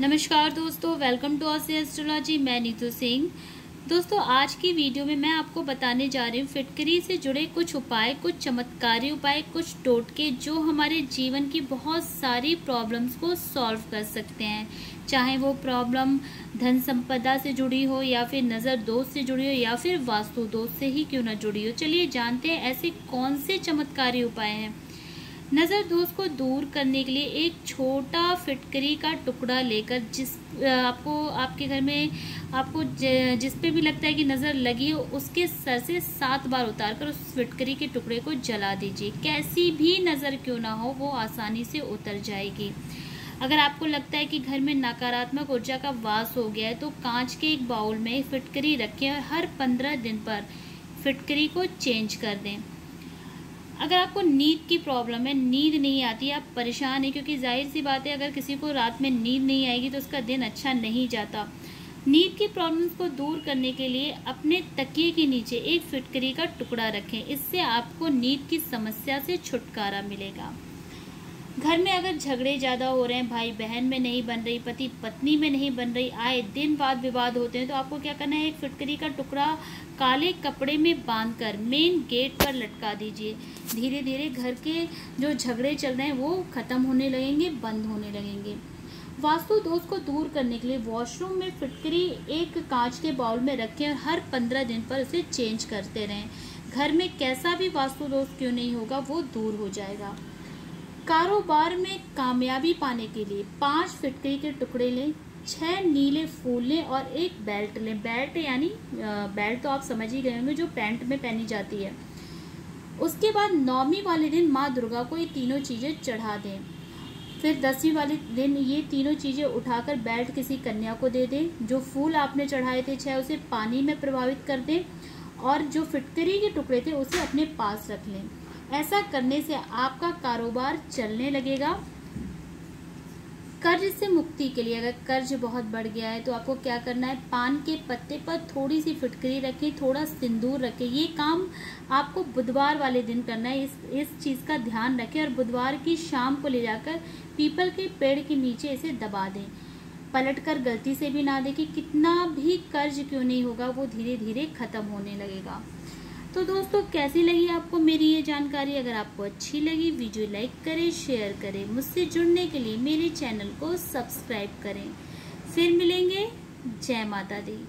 नमस्कार दोस्तों welcome to are astrology मैं नीतू सिंह। दोस्तों, आज की वीडियो में मैं आपको बताने जा रही हूँ फिटकरी से जुड़े कुछ उपाय, कुछ चमत्कारी उपाय, कुछ टोटके जो हमारे जीवन की बहुत सारी प्रॉब्लम्स को सॉल्व कर सकते हैं। चाहे वो प्रॉब्लम धन संपदा से जुड़ी हो या फिर नज़र दोष से जुड़ी हो या फिर वास्तु दोष से ही क्यों ना जुड़ी हो। चलिए जानते हैं ऐसे कौन से चमत्कारी उपाय हैं। नज़र दोष को दूर करने के लिए एक छोटा फिटकरी का टुकड़ा लेकर जिस आपको, आपके घर में, आपको जिस पे भी लगता है कि नज़र लगी हो, उसके सर से सात बार उतार कर उस फिटकरी के टुकड़े को जला दीजिए। कैसी भी नज़र क्यों ना हो, वो आसानी से उतर जाएगी। अगर आपको लगता है कि घर में नकारात्मक ऊर्जा का वास हो गया है तो कांच के एक बाउल में फिटकरी रखें और हर पंद्रह दिन पर फिटकरी को चेंज कर दें। अगर आपको नींद की प्रॉब्लम है, नींद नहीं आती, आप परेशान हैं, क्योंकि ज़ाहिर सी बात है, अगर किसी को रात में नींद नहीं आएगी तो उसका दिन अच्छा नहीं जाता। नींद की प्रॉब्लम्स को दूर करने के लिए अपने तकिए के नीचे एक फिटकरी का टुकड़ा रखें, इससे आपको नींद की समस्या से छुटकारा मिलेगा। घर में अगर झगड़े ज़्यादा हो रहे हैं, भाई बहन में नहीं बन रही, पति पत्नी में नहीं बन रही, आए दिन वाद विवाद होते हैं तो आपको क्या करना है? एक फिटकरी का टुकड़ा काले कपड़े में बांधकर मेन गेट पर लटका दीजिए। धीरे धीरे घर के जो झगड़े चल रहे हैं, वो ख़त्म होने लगेंगे, बंद होने लगेंगे। वास्तु दोष को दूर करने के लिए वॉशरूम में फिटकरी एक कांच के बाउल में रखें और हर पंद्रह दिन पर उसे चेंज करते रहें। घर में कैसा भी वास्तु दोष क्यों नहीं होगा, वो दूर हो जाएगा। कारोबार में कामयाबी पाने के लिए पाँच फिटकरी के टुकड़े लें, छह नीले फूल लें और एक बेल्ट लें। बेल्ट यानी बेल्ट तो आप समझ ही गए होंगे जो पैंट में पहनी जाती है। उसके बाद नौवीं वाले दिन माँ दुर्गा को ये तीनों चीज़ें चढ़ा दें। फिर दसवीं वाले दिन ये तीनों चीज़ें उठाकर बेल्ट किसी कन्या को दे दें, जो फूल आपने चढ़ाए थे, छह उसे पानी में प्रभावित कर दें और जो फिटकरी के टुकड़े थे उसे अपने पास रख लें। ऐसा करने से आपका कारोबार चलने लगेगा। कर्ज से मुक्ति के लिए अगर कर्ज बहुत बढ़ गया है तो आपको क्या करना है? पान के पत्ते पर थोड़ी सी फिटकरी रखें, थोड़ा सिंदूर रखें। ये काम आपको बुधवार वाले दिन करना है। इस इस चीज़ का ध्यान रखें और बुधवार की शाम को ले जाकर पीपल के पेड़ के नीचे इसे दबा दें। पलट कर गलती से भी ना देखें। कितना भी कर्ज क्यों नहीं होगा, वो धीरे धीरे ख़त्म होने लगेगा। तो दोस्तों, कैसी लगी आपको मेरी ये जानकारी? अगर आपको अच्छी लगी, वीडियो लाइक करें, शेयर करें। मुझसे जुड़ने के लिए मेरे चैनल को सब्सक्राइब करें। फिर मिलेंगे। जय माता दी।